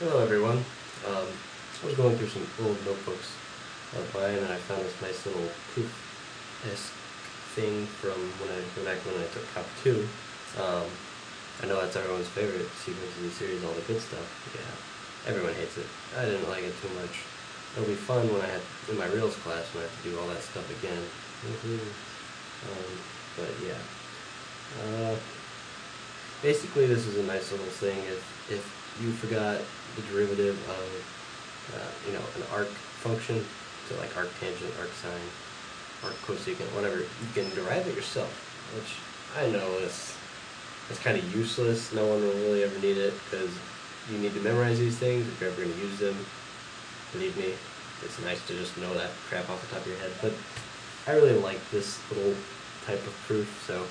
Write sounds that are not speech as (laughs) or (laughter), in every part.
Hello everyone. Um, I was going through some old notebooks of mine and I found this nice little proof-esque thing from when I back when I took Calc 2. Um, I know that's everyone's favorite sequence of the series, all the good stuff. Yeah, everyone hates it. I didn't like it too much. It'll be fun when I had in my reals class when I have to do all that stuff again. Um, but yeah. Uh, basically, this is a nice little thing. If if you forgot the derivative of uh, you know an arc function, so like arctangent, arcsine, arc cosecant, whatever, you can derive it yourself. Which I know is it's kind of useless. No one will really ever need it because you need to memorize these things if you're ever going to use them. Believe me, it's nice to just know that crap off the top of your head. But I really like this little type of proof. So,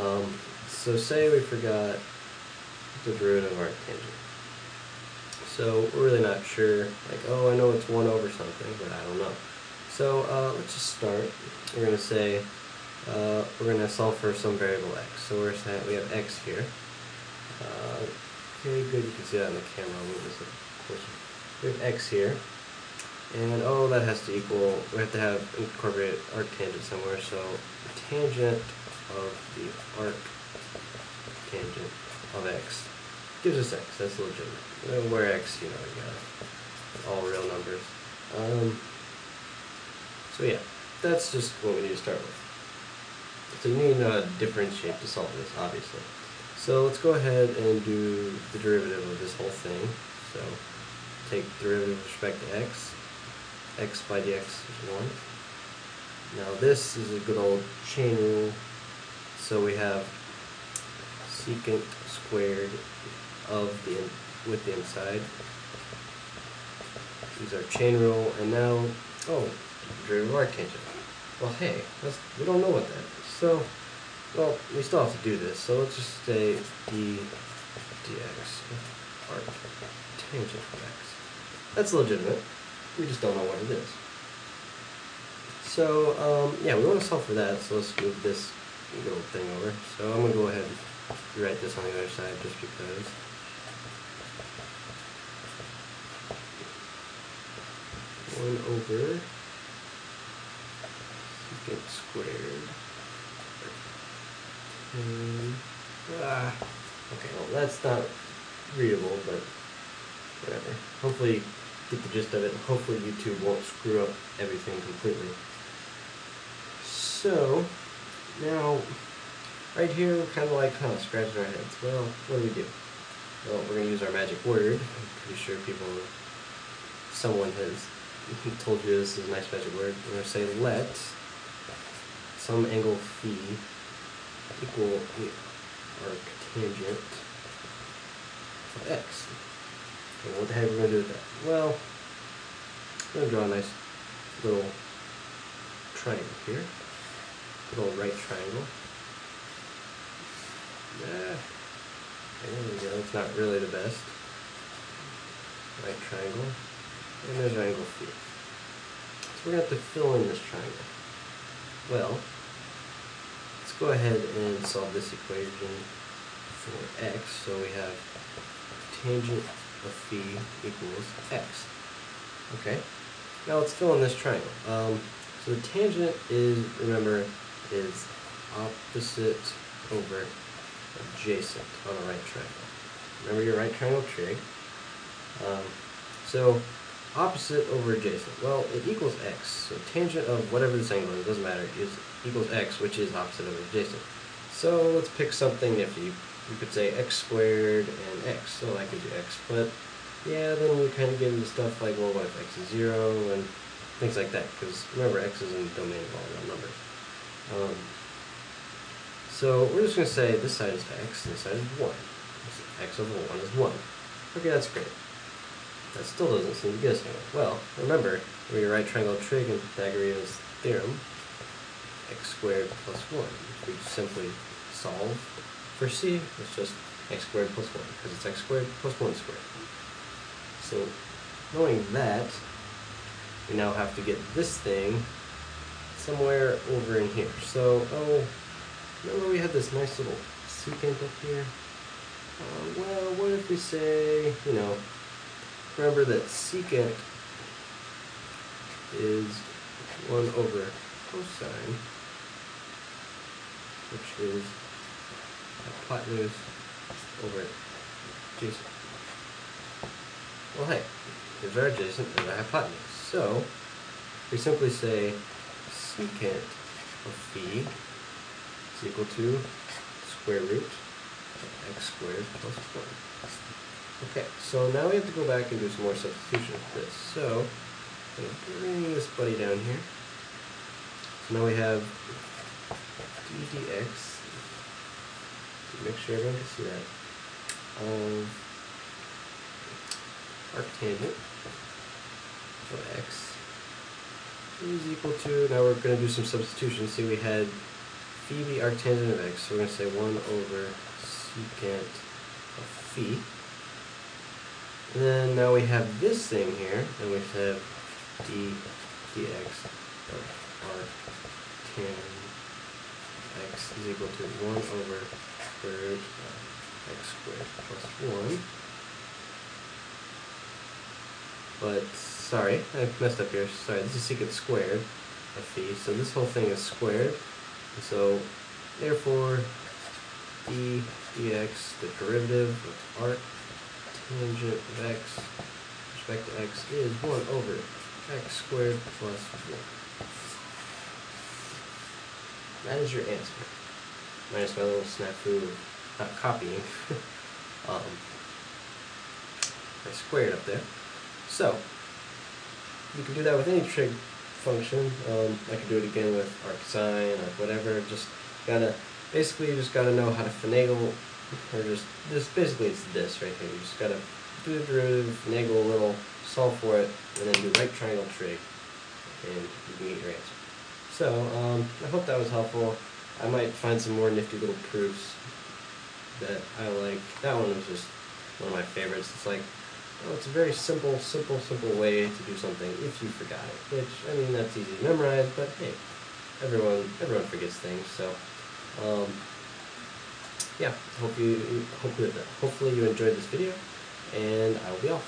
um, so say we forgot the derivative of arctangent. So we're really not sure, like, oh, I know it's 1 over something, but I don't know. So uh, let's just start. We're going to say, uh, we're going to solve for some variable x. So we're saying we have x here. Uh, okay, good, you can see that on the camera. We have x here. And oh, that has to equal, we have to have incorporate arctangent somewhere, so tangent of the arc tangent of x gives us x, that's legitimate. Where x, you know, you got all real numbers. Um, so yeah, that's just what we need to start with. So you need to uh, differentiate to solve this, obviously. So let's go ahead and do the derivative of this whole thing. So take derivative with respect to x x by dx is 1. Now this is a good old chain rule. So we have secant squared of the with the inside. Use our chain rule, and now, oh, derivative of arctangent. Well, hey, we don't know what that is. So, well, we still have to do this. So let's just say d dx arctangent of x. That's legitimate. We just don't know what it is. So, um, yeah, we want to solve for that, so let's move this little thing over. So I'm going to go ahead and rewrite this on the other side just because. One over secant squared. And, ah, okay, well that's not readable, but whatever. Hopefully get the gist of it. Hopefully YouTube won't screw up everything completely. So, now, right here, kind of like, huh, scratching our heads. Well, what do we do? Well, we're going to use our magic word. I'm pretty sure people, someone has (laughs) told you this is a nice magic word. We're going to say let some angle phi equal the arctangent of x. Okay, what the heck are we going to do with that? Well, I'm going to draw a nice little triangle here. Little right triangle. Yeah. There we go. It's not really the best. Right triangle. And there's angle phi. So we're going to have to fill in this triangle. Well, let's go ahead and solve this equation for x. So we have tangent of phi equals x. Okay, now let's fill in this triangle. Um, so the tangent is, remember, is opposite over adjacent on a right triangle. Remember your right triangle trig. Um, so opposite over adjacent. Well, it equals x. So tangent of whatever this angle is, doesn't matter, is equals x, which is opposite over adjacent. So let's pick something nifty you could say x squared and x, so I could do x, but yeah, then we kind of get into stuff like, well, what if x is 0, and things like that, because remember, x is in the domain of all real numbers. Um, so we're just going to say this side is x, and this side is 1. x over 1 is 1. Okay, that's great. That still doesn't seem to get us anywhere. Well, remember, when you right triangle trig in Pythagorean's theorem, x squared plus 1. We simply solve for c, it's just x squared plus 1, because it's x squared plus 1 squared. So, knowing that, we now have to get this thing somewhere over in here. So, oh, remember we had this nice little secant up here? Uh, well, what if we say, you know, remember that secant is 1 over cosine, which is hypotenuse over adjacent. Well, hey, there's our adjacent and our hypotenuse. So, we simply say secant of phi is equal to square root of x squared plus 1. Okay, so now we have to go back and do some more substitution of this. So, I'm going to bring this buddy down here. So now we have d dx, make sure everyone can see that, of arctangent of x is equal to, now we're going to do some substitution. See, we had phi arctangent of x, so we're going to say 1 over secant of phi. And then now we have this thing here, and we have d dx of arctan x is equal to 1 over root of x squared plus 1. But, sorry, I messed up here. Sorry, this is secant squared of phi. So this whole thing is squared. So, therefore, d dx, the derivative of arc tangent of x with respect to x is 1 over x squared plus 1. That is your answer. Minus my little snafu of not copying. (laughs) um, I squared up there. So, you can do that with any trig function. Um, I could do it again with arcsine or whatever. Just gotta, basically you just gotta know how to finagle, or just, this basically it's this right here. You just gotta do the derivative, finagle a little, solve for it, and then do right triangle trig, and you can get your answer. So, um, I hope that was helpful. I might find some more nifty little proofs that I like. That one was just one of my favorites. It's like, oh, it's a very simple, simple, simple way to do something if you forgot it. Which, I mean, that's easy to memorize, but hey, everyone, everyone forgets things. So, um, yeah, hope you, hopefully, hopefully you enjoyed this video, and I will be off.